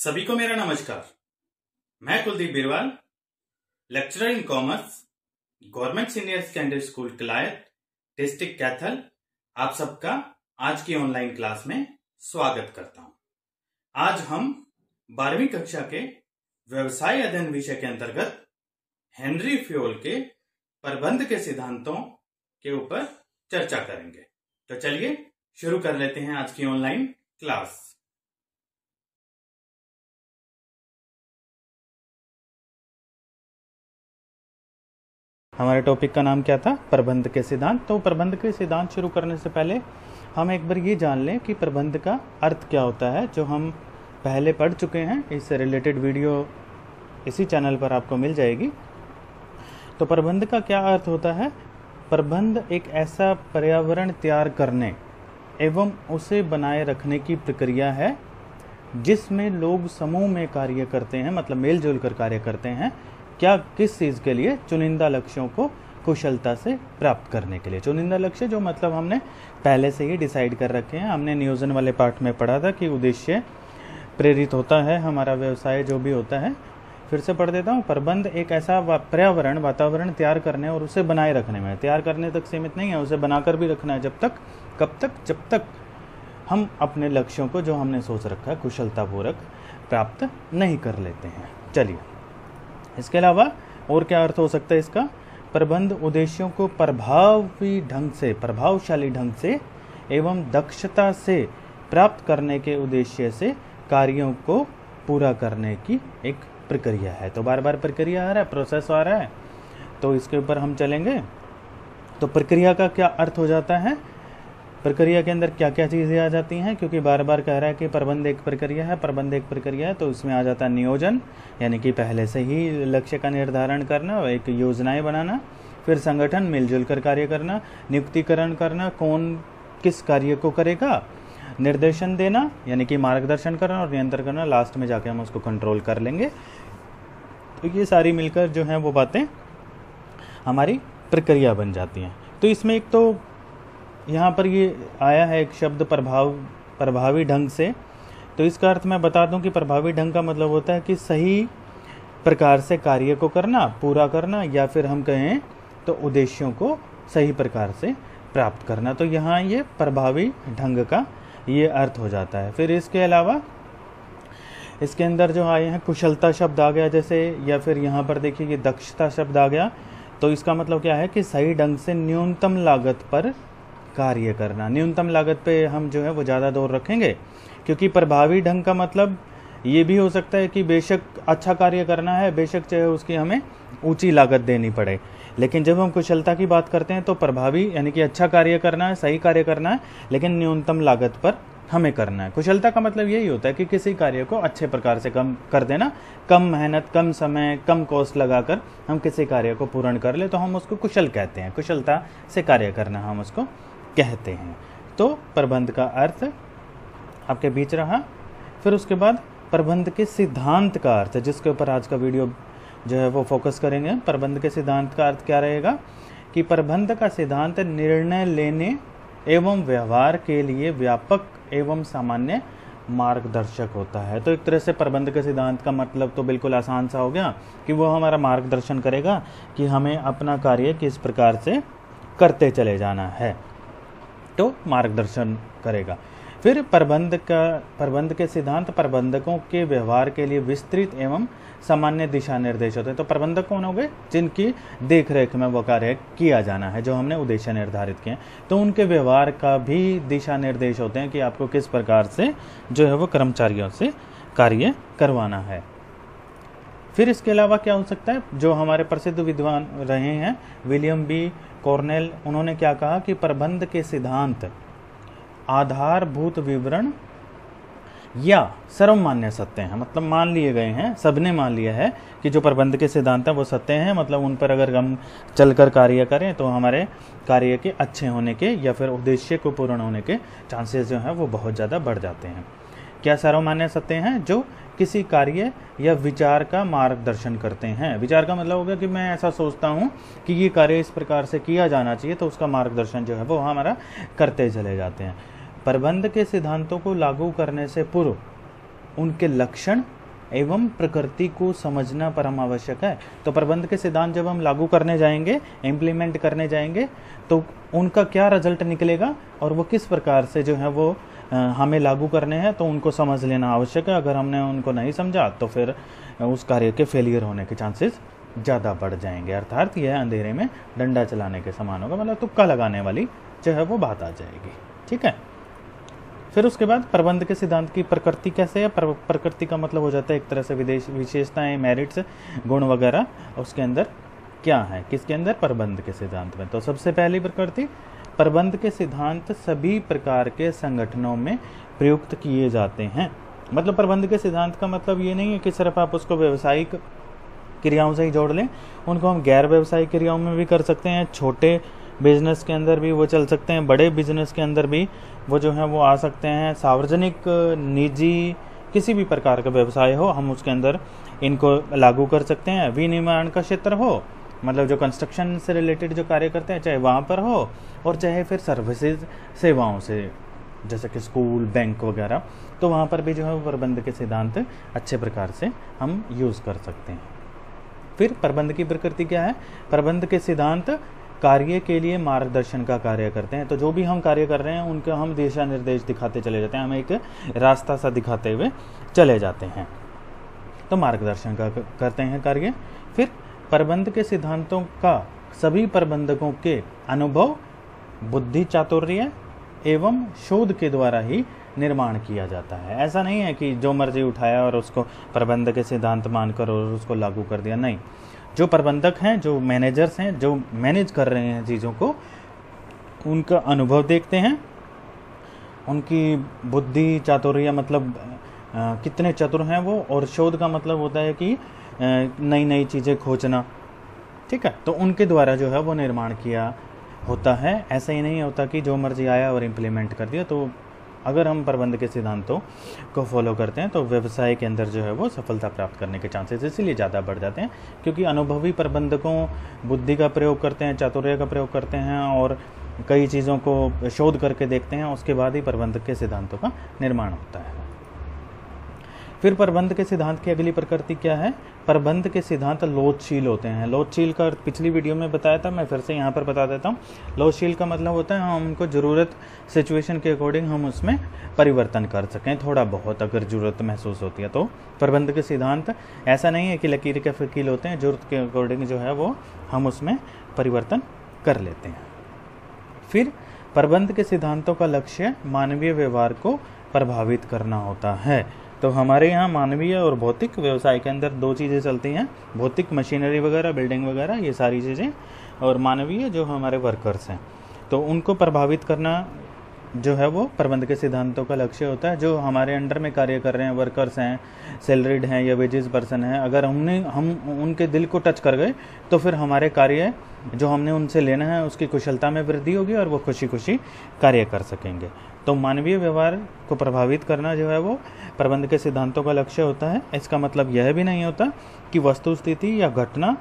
सभी को मेरा नमस्कार। मैं Kuldeep Birwal lecturer in commerce government senior secondary school Kalayat district Kaithal. आप सबका आज की ऑनलाइन क्लास में स्वागत करता हूँ। आज हम बारहवीं कक्षा के व्यवसाय अध्ययन विषय के अंतर्गत हेनरी फ्योल के प्रबंध के सिद्धांतों के ऊपर चर्चा करेंगे। तो चलिए शुरू कर लेते हैं आज की ऑनलाइन क्लास हमारे टॉपिक का नाम क्या था? प्रबंध के सिद्धांत। तो प्रबंध के सिद्धांत शुरू करने से पहले हम एक बार ये जान लें कि प्रबंध का अर्थ क्या होता है, जो हम पहले पढ़ चुके हैं। इससे रिलेटेड वीडियो इसी चैनल पर आपको मिल जाएगी। तो प्रबंध का क्या अर्थ होता है? प्रबंध एक ऐसा पर्यावरण तैयार करने एवं उसे बनाए रखने की प्रक्रिया है, जिसमें लोग समूह में कार्य करते हैं मतलब मेलजोल कर कार्य करते हैं। क्या, किस चीज़ के लिए? चुनिंदा लक्ष्यों को कुशलता से प्राप्त करने के लिए। चुनिंदा लक्ष्य जो मतलब हमने पहले से ही डिसाइड कर रखे हैं। हमने नियोजन वाले पार्ट में पढ़ा था कि उद्देश्य प्रेरित होता है हमारा व्यवसाय, जो भी होता है। फिर से पढ़ देता हूँ। प्रबंध एक ऐसा पर्यावरण, वातावरण तैयार करने और उसे बनाए रखने में। तैयार करने तक सीमित नहीं है, उसे बनाकर भी रखना है। जब तक, कब तक, जब तक हम अपने लक्ष्यों को, जो हमने सोच रखा है, कुशलतापूर्वक प्राप्त नहीं कर लेते हैं। चलिए। इसके अलावा और क्या अर्थ हो सकता है इसका? प्रबंध उद्देश्यों को प्रभावी ढंग से, प्रभावशाली ढंग से एवं दक्षता से प्राप्त करने के उद्देश्य से कार्यों को पूरा करने की एक प्रक्रिया है। तो बार बार प्रक्रिया आ रहा है प्रोसेस आ रहा है। तो इसके ऊपर हम चलेंगे। तो प्रक्रिया का क्या अर्थ हो जाता है? प्रक्रिया के अंदर क्या क्या चीज़ें आ जाती हैं? क्योंकि बार बार कह रहा है कि प्रबंध एक प्रक्रिया है, प्रबंध एक प्रक्रिया है तो उसमें आ जाता है नियोजन, यानी कि पहले से ही लक्ष्य का निर्धारण करना एक योजनाएँ बनाना, फिर संगठन मिलजुल कर कार्य करना, नियुक्तिकरण करना, कौन किस कार्य को करेगा, निर्देशन देना, यानी कि मार्गदर्शन करना और नियंत्रण करना लास्ट में जाके हम उसको कंट्रोल कर लेंगे। तो ये सारी मिलकर जो है वो बातें हमारी प्रक्रिया बन जाती हैं। तो इसमें एक तो यहाँ पर ये आया है एक शब्द प्रभाव, प्रभावी ढंग से। तो इसका अर्थ मैं बता दूँ कि प्रभावी ढंग का मतलब होता है कि सही प्रकार से कार्य को करना, पूरा करना या फिर हम कहें तो उद्देश्यों को सही प्रकार से प्राप्त करना। तो यहाँ ये प्रभावी ढंग का ये अर्थ हो जाता है। फिर इसके अलावा, इसके अंदर जो आए हैं, कुशलता शब्द आ गया जैसे, या फिर यहाँ पर देखिए ये दक्षता शब्द आ गया। तो इसका मतलब क्या है कि सही ढंग से न्यूनतम लागत पर कार्य करना। न्यूनतम लागत पे हम जो है वो ज़्यादा दौर रखेंगे, क्योंकि प्रभावी ढंग का मतलब ये भी हो सकता है कि बेशक अच्छा कार्य करना है, बेशक चाहे उसकी हमें ऊँची लागत देनी पड़े। लेकिन जब हम कुशलता की बात करते हैं तो प्रभावी, यानी कि अच्छा कार्य करना है, सही कार्य करना है, लेकिन न्यूनतम लागत पर हमें करना है। कुशलता का मतलब यही होता है कि किसी कार्य को अच्छे प्रकार से कम कर देना, कम मेहनत, कम समय, कम कॉस्ट लगाकर हम किसी कार्य को पूर्ण कर ले तो हम उसको कुशल कहते हैं। कुशलता से कार्य करना, हम उसको कहते हैं। तो प्रबंध का अर्थ आपके बीच रहा, फिर उसके बाद प्रबंध के सिद्धांत का अर्थ, जिसके ऊपर आज का वीडियो जो है वो फोकस करेंगे। प्रबंध के सिद्धांत का अर्थ क्या रहेगा कि प्रबंध का सिद्धांत निर्णय लेने एवं व्यवहार के लिए व्यापक एवं सामान्य मार्गदर्शक होता है। तो एक तरह से प्रबंध के सिद्धांत का मतलब तो बिल्कुल आसान सा हो गया कि वो हमारा मार्गदर्शन करेगा कि हमें अपना कार्य किस प्रकार से करते चले जाना है। तो मार्गदर्शन करेगा। फिर प्रबंध का, प्रबंध के सिद्धांत प्रबंधकों के व्यवहार के लिए विस्तृत एवं सामान्य दिशा निर्देश होते हैं। तो प्रबंधक कौन हो गए जिनकी देख रेख में वो कार्य किया जाना है, जो हमने उद्देश्य निर्धारित किए तो उनके व्यवहार का भी दिशा निर्देश होते हैं कि आपको किस प्रकार से जो है वो कर्मचारियों से कार्य करवाना है। फिर इसके अलावा क्या हो सकता है? जो हमारे प्रसिद्ध विद्वान रहे हैं, विलियम बी कॉर्नेल, उन्होंने क्या कहा कि प्रबंध के सिद्धांत, आधारभूत विवरण या सर्वमान्य सत्य हैं। मतलब मान लिए गए हैं, सबने मान लिया है कि जो प्रबंध के सिद्धांत हैं वो सत्य हैं मतलब उन पर अगर हम चलकर कार्य करें तो हमारे कार्य के अच्छे होने के या फिर उद्देश्य को पूर्ण होने के चांसेस जो हैं वो बहुत ज़्यादा बढ़ जाते हैं। क्या सर्वमान्य सत्य हैं? जो किसी कार्य या विचार का मार्गदर्शन करते हैं। विचार का मतलब होगा कि मैं ऐसा सोचता हूँ कि ये कार्य इस प्रकार से किया जाना चाहिए तो उसका मार्गदर्शन जो है वो हमारा करते चले जाते हैं। प्रबंध के सिद्धांतों को लागू करने से पूर्व उनके लक्षण एवं प्रकृति को समझना परम आवश्यक है। तो प्रबंध के सिद्धांत जब हम लागू करने जाएँगे इम्प्लीमेंट करने जाएँगे तो उनका क्या रिज़ल्ट निकलेगा और वो किस प्रकार से जो है वो हमें लागू करने हैं तो उनको समझ लेना आवश्यक है। अगर हमने उनको नहीं समझा तो फिर उस कार्य के फेलियर होने के चांसेस ज़्यादा बढ़ जाएँगे। अर्थात यह अंधेरे में डंडा चलाने के समान होगा मतलब तुक्का लगाने वाली जो है वो बात आ जाएगी। ठीक है? फिर उसके बाद प्रबंध के सिद्धांत की प्रकृति कैसे है? प्रकृति का मतलब हो जाता है एक तरह से विदेश, विशेषताएँ मेरिट्स गुण वगैरह। उसके अंदर क्या है? किसके अंदर? प्रबंध के सिद्धांत में। तो सबसे पहली प्रकृति प्रबंध के सिद्धांत सभी प्रकार के संगठनों में प्रयुक्त किए जाते हैं। मतलब प्रबंध के सिद्धांत का मतलब ये नहीं है कि सिर्फ़ आप उसको व्यवसायिक क्रियाओं से ही जोड़ लें, उनको हम गैर व्यवसायिक क्रियाओं में भी कर सकते हैं, छोटे बिज़नेस के अंदर भी वो चल सकते हैं, बड़े बिज़नेस के अंदर भी वो जो है वो आ सकते हैं। सार्वजनिक, निजी, किसी भी प्रकार का व्यवसाय हो, हम उसके अंदर इनको लागू कर सकते हैं। विनिर्माण का क्षेत्र हो मतलब जो कंस्ट्रक्शन से रिलेटेड जो कार्य करते हैं, चाहे वहाँ पर हो और चाहे फिर सर्विसेज़ सेवाओं से, जैसे कि स्कूल बैंक वगैरह तो वहाँ पर भी जो है प्रबंध के सिद्धांत अच्छे प्रकार से हम यूज़ कर सकते हैं। फिर प्रबंध की प्रकृति क्या है? प्रबंध के सिद्धांत कार्य के लिए मार्गदर्शन का कार्य करते हैं। तो जो भी हम कार्य कर रहे हैं, उनका हम दिशा निर्देश दिखाते चले जाते हैं, हमें एक रास्ता सा दिखाते हुए चले जाते हैं। तो मार्गदर्शन का, करते हैं कार्य। फिर प्रबंध के सिद्धांतों का सभी प्रबंधकों के अनुभव बुद्धि चातुर्य एवं शोध के द्वारा ही निर्माण किया जाता है। ऐसा नहीं है कि जो मर्ज़ी उठाया और उसको प्रबंध के सिद्धांत मानकर और उसको लागू कर दिया, नहीं। जो प्रबंधक हैं, जो मैनेजर्स हैं, जो मैनेज कर रहे हैं चीज़ों को, उनका अनुभव देखते हैं। उनकी बुद्धि चातुर्य मतलब कितने चतुर हैं वो, और शोध का मतलब होता है कि नई नई चीज़ें खोजना। ठीक है? तो उनके द्वारा जो है वो निर्माण किया होता है। ऐसा ही नहीं होता कि जो मर्ज़ी आया और इम्प्लीमेंट कर दिया। तो अगर हम प्रबंध के सिद्धांतों को फॉलो करते हैं तो व्यवसाय के अंदर जो है वो सफलता प्राप्त करने के चांसेस इसीलिए ज़्यादा बढ़ जाते हैं। क्योंकि अनुभवी प्रबंधकों बुद्धि का प्रयोग करते हैं, चातुर्य का प्रयोग करते हैं और कई चीज़ों को शोध करके देखते हैं। उसके बाद ही प्रबंधक के सिद्धांतों का निर्माण होता है। फिर प्रबंध के सिद्धांत की अगली प्रकृति क्या है? प्रबंध के सिद्धांत लोचशील होते हैं। लोचशील का पिछली वीडियो में बताया था, मैं फिर से यहाँ पर बता देता हूँ। लोचशील का मतलब होता है हम उनको ज़रूरत, सिचुएशन के अकॉर्डिंग हम उसमें परिवर्तन कर सकें थोड़ा बहुत अगर ज़रूरत महसूस होती है तो। प्रबंध के सिद्धांत ऐसा नहीं है कि लकीर के फकील होते हैं, ज़रूरत के अकॉर्डिंग जो है वो हम उसमें परिवर्तन कर लेते हैं। फिर प्रबंध के सिद्धांतों का लक्ष्य मानवीय व्यवहार को प्रभावित करना होता है। तो हमारे यहाँ मानवीय और भौतिक व्यवसाय के अंदर दो चीज़ें चलती हैं, भौतिक मशीनरी वगैरह, बिल्डिंग वगैरह, ये सारी चीज़ें, और मानवीय जो हमारे वर्कर्स हैं। तो उनको प्रभावित करना जो है वो प्रबंध के सिद्धांतों का लक्ष्य होता है, जो हमारे अंडर में कार्य कर रहे हैं वर्कर्स हैं सैलरीड हैं या वेजेस पर्सन हैं। अगर हमने, हम उनके दिल को टच कर गए तो फिर हमारे कार्य जो हमने उनसे लेना है, उसकी कुशलता में वृद्धि होगी और वो खुशी खुशी कार्य कर सकेंगे। तो मानवीय व्यवहार को प्रभावित करना जो है वो प्रबंध के सिद्धांतों का लक्ष्य होता है। इसका मतलब यह भी नहीं होता कि वस्तु स्थिति या घटना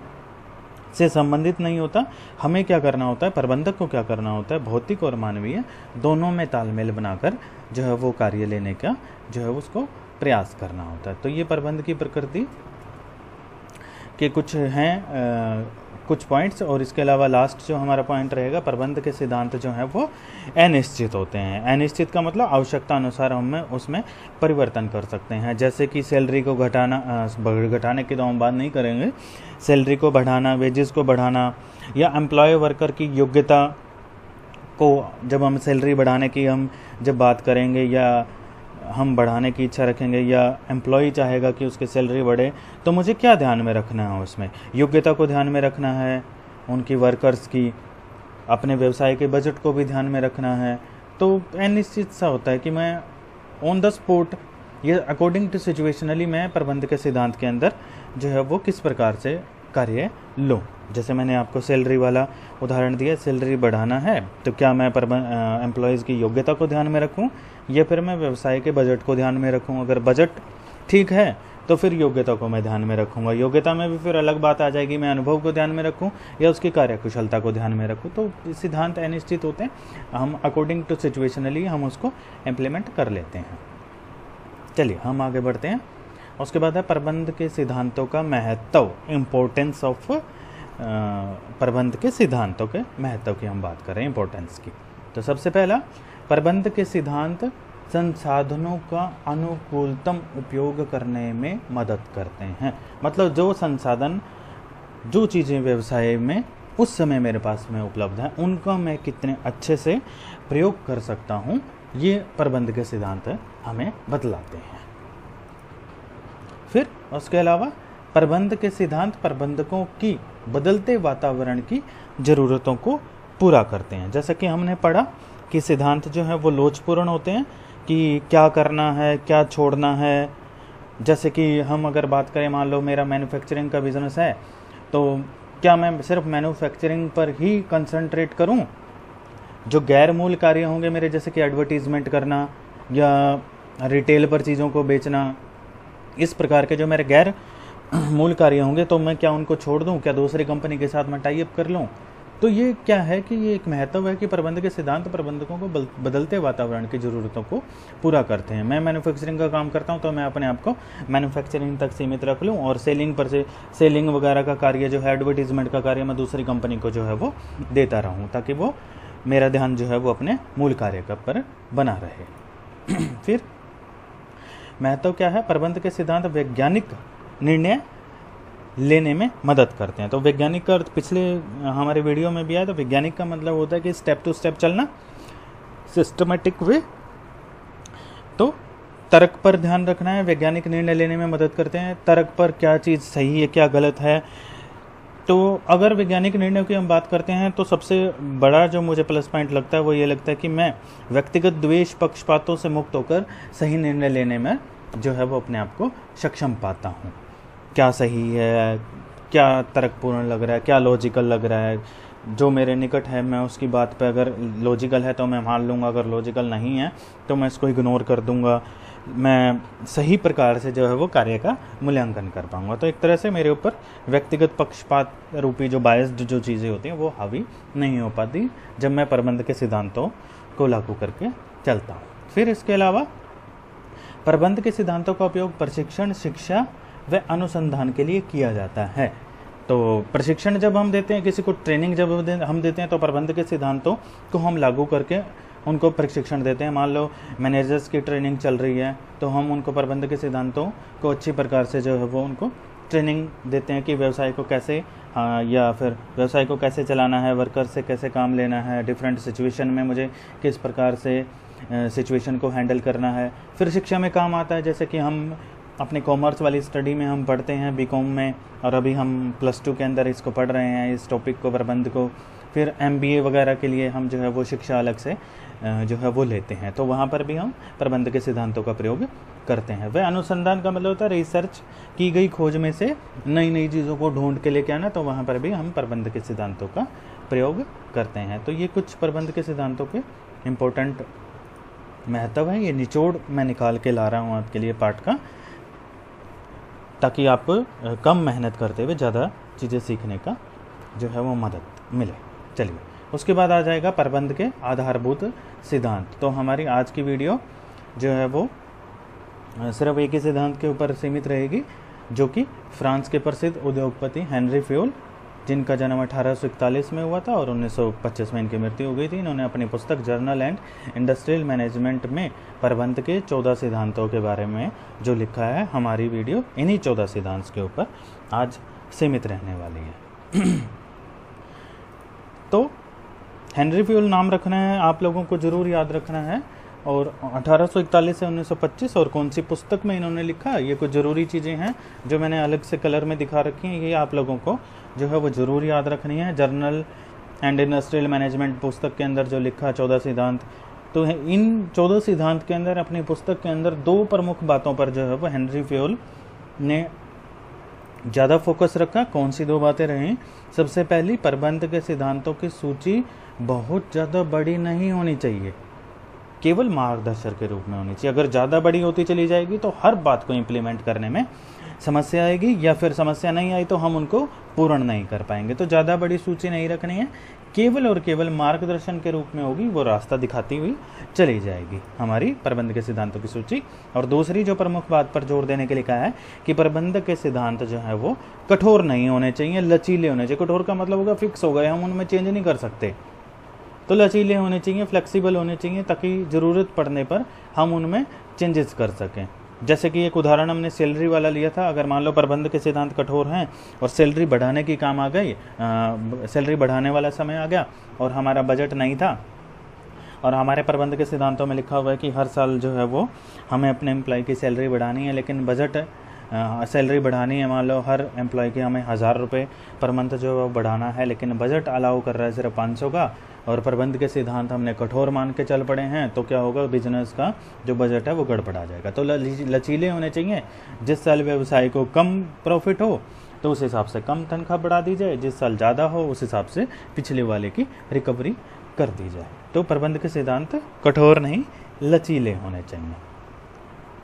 से संबंधित नहीं होता। हमें क्या करना होता है? प्रबंधक को क्या करना होता है? भौतिक और मानवीय दोनों में तालमेल बनाकर जो है वो कार्य लेने का जो है उसको प्रयास करना होता है। तो ये प्रबंध की प्रकृति के कुछ हैं कुछ पॉइंट्स और इसके अलावा लास्ट जो हमारा पॉइंट रहेगा, प्रबंध के सिद्धांत जो है वो अनिश्चित होते हैं। अनिश्चित का मतलब आवश्यकता अनुसार हम उसमें परिवर्तन कर सकते हैं। जैसे कि सैलरी को घटाना घटाने की तो हम बात नहीं करेंगे। सैलरी को बढ़ाना वेजेस को बढ़ाना या एम्प्लॉय वर्कर की योग्यता को जब हम सैलरी बढ़ाने की हम जब बात करेंगे या हम बढ़ाने की इच्छा रखेंगे या एम्प्लॉय चाहेगा कि उसकी सैलरी बढ़े तो मुझे क्या ध्यान में रखना है उसमें? योग्यता को ध्यान में रखना है, उनकी वर्कर्स की, अपने व्यवसाय के बजट को भी ध्यान में रखना है। तो अनिश्चित सा होता है कि मैं ऑन द स्पॉट ये अकॉर्डिंग टू सिचुएशनली मैं प्रबंध के सिद्धांत के अंदर जो है वो किस प्रकार से कार्य लो? जैसे मैंने आपको सैलरी वाला उदाहरण दिया सैलरी बढ़ाना है तो क्या मैं प्रबंध एम्प्लॉयज़ की योग्यता को ध्यान में रखूँ? या फिर मैं व्यवसाय के बजट को ध्यान में रखूँ। अगर बजट ठीक है तो फिर योग्यता को मैं ध्यान में रखूँगा। योग्यता में भी फिर अलग बात आ जाएगी, मैं अनुभव को ध्यान में रखूँ या उसकी कार्यकुशलता को ध्यान में रखूँ। तो सिद्धांत अनिश्चित होते हैं। हम अकॉर्डिंग टू सिचुएशनली हम उसको इम्प्लीमेंट कर लेते हैं। चलिए, हम आगे बढ़ते हैं। उसके बाद है प्रबंध के सिद्धांतों का महत्व इम्पोर्टेंस ऑफ़ प्रबंध के सिद्धांतों के महत्व की हम बात करें इम्पोर्टेंस की। तो सबसे पहला प्रबंध के सिद्धांत संसाधनों का अनुकूलतम उपयोग करने में मदद करते हैं। मतलब जो संसाधन, जो चीज़ें व्यवसाय में उस समय मेरे पास में उपलब्ध हैं, उनका मैं कितने अच्छे से प्रयोग कर सकता हूँ, ये प्रबंध के सिद्धांत हमें बतलाते हैं। फिर उसके अलावा प्रबंध के सिद्धांत प्रबंधकों की बदलते वातावरण की ज़रूरतों को पूरा करते हैं। जैसा कि हमने पढ़ा कि सिद्धांत जो है वो लोचपूर्ण होते हैं कि क्या करना है, क्या छोड़ना है। जैसे कि हम अगर बात करें, मान लो मेरा मैन्युफैक्चरिंग का बिज़नेस है तो क्या मैं सिर्फ़ मैन्युफैक्चरिंग पर ही कंसंट्रेट करूँ? जो गैर मूल कार्य होंगे मेरे, जैसे कि एडवर्टीजमेंट करना या रिटेल पर चीज़ों को बेचना, इस प्रकार के जो मेरे गैर मूल कार्य होंगे तो मैं क्या उनको छोड़ दूँ? क्या दूसरी कंपनी के साथ मैं टाइप कर लूँ? तो ये क्या है कि ये एक महत्व है कि प्रबंध के सिद्धांत प्रबंधकों को बदलते वातावरण की ज़रूरतों को पूरा करते हैं। मैं मैन्युफैक्चरिंग का काम करता हूँ तो मैं अपने आप को मैन्युफैक्चरिंग तक सीमित रख लूँ और सेलिंग पर से सेलिंग वगैरह का कार्य जो है एडवर्टीजमेंट का कार्य, मैं दूसरी कंपनी को जो है वो देता रहूँ ताकि वो मेरा ध्यान जो है वो अपने मूल कार्य पर बना रहे। फिर, महत्व क्या है? प्रबंध के सिद्धांत वैज्ञानिक निर्णय लेने में मदद करते हैं। तो वैज्ञानिक का अर्थ, पिछले हमारे वीडियो में भी आया तो वैज्ञानिक का मतलब होता है कि स्टेप टू स्टेप चलना सिस्टमेटिक वे तो तर्क पर ध्यान रखना है, वैज्ञानिक निर्णय लेने में मदद करते हैं, तर्क पर क्या चीज़ सही है, क्या गलत है। तो अगर वैज्ञानिक निर्णय की हम बात करते हैं तो सबसे बड़ा जो मुझे प्लस पॉइंट लगता है, वो ये लगता है कि मैं व्यक्तिगत द्वेष पक्षपातों से मुक्त होकर सही निर्णय लेने में जो है, वो अपने आप को सक्षम पाता हूँ। क्या सही है, क्या तर्कपूर्ण लग रहा है, क्या लॉजिकल लग रहा है? जो मेरे निकट है, मैं उसकी बात पे अगर लॉजिकल है तो मैं मान लूँगा, अगर लॉजिकल नहीं है तो मैं इसको इग्नोर कर दूँगा। मैं सही प्रकार से जो है वो कार्य का मूल्यांकन कर पाऊँगा। तो एक तरह से मेरे ऊपर व्यक्तिगत पक्षपात रूपी जो बायस्ड जो चीज़ें होती हैं, वो हावी नहीं हो पाती जब मैं प्रबंध के सिद्धांतों को लागू करके चलता हूँ। फिर इसके अलावा, प्रबंध के सिद्धांतों का उपयोग प्रशिक्षण, शिक्षा व अनुसंधान के लिए किया जाता है। तो प्रशिक्षण जब हम देते हैं किसी को ट्रेनिंग जब हम देते हैं तो प्रबंध के सिद्धांतों को हम लागू करके उनको प्रशिक्षण देते हैं। मान लो मैनेजर्स की ट्रेनिंग चल रही है तो हम उनको प्रबंध के सिद्धांतों को अच्छी प्रकार से जो है वो उनको ट्रेनिंग देते हैं कि व्यवसाय को कैसे आ, या फिर व्यवसाय को कैसे चलाना है वर्कर से कैसे काम लेना है डिफरेंट सिचुएशन में मुझे किस प्रकार से सिचुएशन को हैंडल करना है। फिर शिक्षा में काम आता है जैसे कि हम अपने कॉमर्स वाली स्टडी में हम पढ़ते हैं बीकॉम में, और अभी हम प्लस टू के अंदर इसको पढ़ रहे हैं, इस टॉपिक को, प्रबंध को। फिर एमबीए वगैरह के लिए हम जो है वो शिक्षा अलग से जो है वो लेते हैं। तो वहाँ पर भी हम प्रबंध के सिद्धांतों का प्रयोग करते हैं। वह अनुसंधान का मतलब होता है रिसर्च की गई खोज में से नई नई चीज़ों को ढूंढ के लेके आना तो वहाँ पर भी हम प्रबंध के सिद्धांतों का प्रयोग करते हैं। तो ये कुछ प्रबंध के सिद्धांतों के इम्पोर्टेंट महत्व है। ये निचोड़ मैं निकाल के ला रहा हूँ आपके लिए पाठ का। ताकि आप कम मेहनत करते हुए ज़्यादा चीज़ें सीखने का जो है वो मदद मिले। चलिए, उसके बाद आ जाएगा प्रबंध के आधारभूत सिद्धांत। तो हमारी आज की वीडियो जो है वो सिर्फ़ एक ही सिद्धांत के ऊपर सीमित रहेगी, जो कि फ्रांस के प्रसिद्ध उद्योगपति हेनरी फ्यूल जिनका जन्म 1841 में हुआ था और 1925 में इनकी मृत्यु हो गई थी। इन्होंने अपनी पुस्तक जर्नल एंड इंडस्ट्रियल मैनेजमेंट में प्रबंध के 14 सिद्धांतों के बारे में जो लिखा है, हमारी वीडियो इन्हीं 14 सिद्धांत के ऊपर आज सीमित रहने वाली है। तो हेनरी फ्यूल नाम रखना है, आप लोगों को ज़रूर याद रखना है। और 1841 से 1925 और कौन सी पुस्तक में इन्होंने लिखा, ये कुछ ज़रूरी चीज़ें हैं जो मैंने अलग से कलर में दिखा रखी हैं, ये आप लोगों को जो है वो ज़रूर याद रखनी है। जर्नल एंड इंडस्ट्रियल मैनेजमेंट पुस्तक के अंदर जो लिखा चौदह सिद्धांत तो इन चौदह सिद्धांत के अंदर, अपनी पुस्तक के अंदर दो प्रमुख बातों पर जो है वो हेनरी फ्योल ने ज़्यादा फोकस रखा। कौन सी दो बातें रहीं? सबसे पहली, प्रबंध के सिद्धांतों की सूची बहुत ज़्यादा बड़ी नहीं होनी चाहिए। केवल मार्गदर्शक के रूप में होनी चाहिए। अगर ज़्यादा बड़ी होती चली जाएगी तो हर बात को इम्प्लीमेंट करने में समस्या आएगी या फिर समस्या नहीं आई तो हम उनको पूर्ण नहीं कर पाएँगे। तो ज़्यादा बड़ी सूची नहीं रखनी है। केवल और केवल मार्गदर्शन के रूप में होगी, वो रास्ता दिखाती हुई चली जाएगी हमारी प्रबंध के सिद्धांतों की सूची। और दूसरी जो प्रमुख बात पर ज़ोर देने के लिए कहा है कि प्रबंध के सिद्धांत जो है वो कठोर नहीं होने चाहिए, लचीले होने चाहिए। कठोर का मतलब होगा फिक्स हो गए, हम उनमें चेंज नहीं कर सकते। तो लचीले होने चाहिए फ्लेक्सिबल होने चाहिए, ताकि ज़रूरत पड़ने पर हम उनमें चेंजेस कर सकें। जैसे कि एक उदाहरण हमने सैलरी वाला लिया था, अगर मान लो प्रबंध के सिद्धांत कठोर हैं और सैलरी बढ़ाने की काम आ गई सैलरी बढ़ाने वाला समय आ गया और हमारा बजट नहीं था और हमारे प्रबंध के सिद्धांतों में लिखा हुआ है कि हर साल जो है वो हमें अपने एम्प्लॉय की सैलरी बढ़ानी है, लेकिन बजट सैलरी बढ़ानी है, मान लो हर एम्प्लॉय की हमें हज़ार रुपये पर मंथ जो है वो बढ़ाना है, लेकिन बजट अलाउ कर रहा है सिर्फ़ पाँच सौ का और प्रबंध के सिद्धांत हमने कठोर मान के चल पड़े हैं तो क्या होगा बिज़नेस का जो बजट है वो गड़बड़ा जाएगा। तो लचीले होने चाहिए, जिस साल व्यवसाय को कम प्रॉफिट हो तो उस हिसाब से कम तनख्वाह बढ़ा दी जाए, जिस साल ज़्यादा हो, उस हिसाब से पिछले वाले की रिकवरी कर दी जाए। तो प्रबंध के सिद्धांत कठोर नहीं, लचीले होने चाहिए।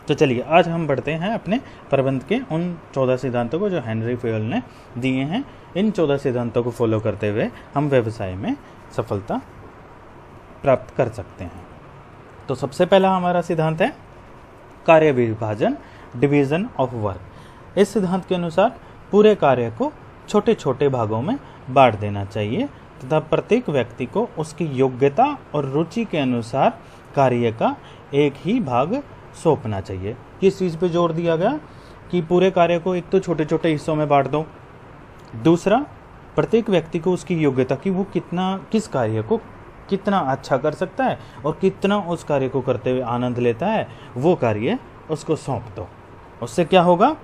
तो चलिए, आज हम बढ़ते हैं अपने प्रबंध के उन चौदह सिद्धांतों को जो हेनरी फेयल ने दिए हैं। इन चौदह सिद्धांतों को फॉलो करते हुए हम व्यवसाय में सफलता प्राप्त कर सकते हैं। तो सबसे पहला हमारा सिद्धांत है, कार्य विभाजन डिवीज़न ऑफ़ वर्क इस सिद्धांत के अनुसार पूरे कार्य को छोटे छोटे भागों में बांट देना चाहिए तथा प्रत्येक व्यक्ति को उसकी योग्यता और रुचि के अनुसार कार्य का एक ही भाग सौंपना चाहिए। किस चीज़ पे ज़ोर दिया गया कि पूरे कार्य को एक तो छोटे छोटे हिस्सों में बांट दो। दूसरा प्रत्येक व्यक्ति को उसकी योग्यता की वो कितना, किस कार्य को कितना अच्छा कर सकता है और कितना उस कार्य को करते हुए आनंद लेता है, वो कार्य उसको सौंप दो। उससे क्या होगा?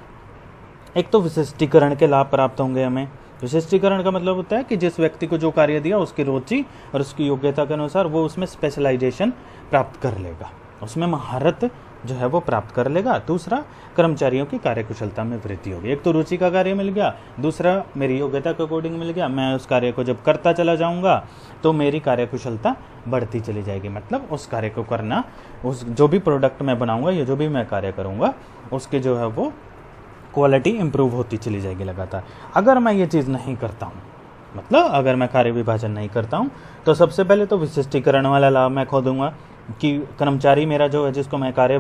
एक तो विशिष्टीकरण के लाभ प्राप्त होंगे हमें। विशिष्टीकरण का मतलब होता है कि जिस व्यक्ति को जो कार्य दिया, उसकी रुचि और उसकी योग्यता के अनुसार वो उसमें स्पेशलाइजेशन प्राप्त कर लेगा। उसमें महारत जो है वो प्राप्त कर लेगा। दूसरा, कर्मचारियों की कार्यकुशलता में वृद्धि होगी। एक तो रुचि का कार्य मिल गया, दूसरा, मेरी योग्यता के अकॉर्डिंग मिल गया, मैं उस कार्य को जब करता चला जाऊँगा तो मेरी कार्यकुशलता बढ़ती चली जाएगी। मतलब उस कार्य को करना, उस जो भी प्रोडक्ट मैं बनाऊँगा, या जो भी मैं कार्य करूँगा, उसके जो है वो क्वालिटी इंप्रूव होती चली जाएगी लगातार। अगर मैं ये चीज़ नहीं करता हूँ मतलब अगर मैं कार्य विभाजन नहीं करता हूँ तो सबसे पहले तो विशिष्टीकरण वाला लाभ मैं खो दूँगा। कि कर्मचारी मेरा जो है, जिसको मैं कार्य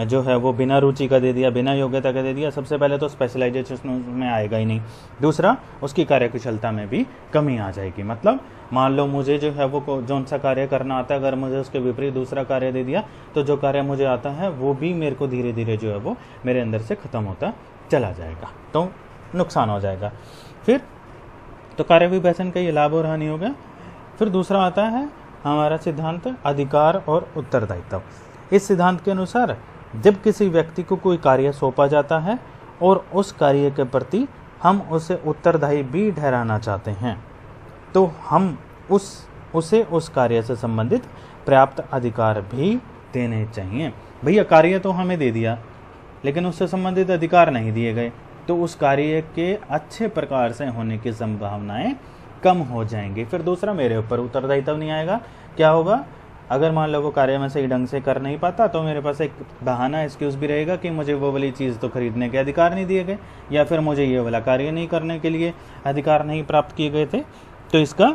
जो है, वो बिना रुचि का दे दिया, बिना योग्यता का दे दिया, सबसे पहले तो स्पेशलाइजेशन में आएगा ही नहीं। दूसरा, उसकी कार्यकुशलता में भी कमी आ जाएगी। मतलब मान लो मुझे जो है, वो जो सा कार्य करना आता है, अगर मुझे उसके विपरीत दूसरा कार्य दे दिया तो जो कार्य मुझे आता है, वो भी मेरे को धीरे धीरे जो है, वो मेरे अंदर से ख़त्म होता चला जाएगा तो नुकसान हो जाएगा। फिर तो कार्य विभाजन का ये लाभ और हानि हो गया। फिर दूसरा आता है हमारा सिद्धांत, अधिकार और उत्तरदायित्व। इस सिद्धांत के अनुसार, जब किसी व्यक्ति को कोई कार्य सौंपा जाता है और उस कार्य के प्रति हम उसे उत्तरदायी भी ठहराना चाहते हैं तो हम उस, उसे उस कार्य से संबंधित पर्याप्त अधिकार भी देने चाहिए। भैया, कार्य तो हमें दे दिया, लेकिन उससे संबंधित अधिकार नहीं दिए गए तो उस कार्य के अच्छे प्रकार से होने की संभावनाएँ कम हो जाएँगे। फिर दूसरा मेरे ऊपर उत्तरदायित्व नहीं आएगा। क्या होगा? अगर मान लो वो कार्य में सही ढंग से कर नहीं पाता तो मेरे पास एक बहाना एक्सक्यूज भी रहेगा कि मुझे वो वाली चीज़ तो खरीदने के अधिकार नहीं दिए गए, या फिर मुझे ये वाला कार्य नहीं करने के लिए अधिकार नहीं प्राप्त किए गए थे। तो इसका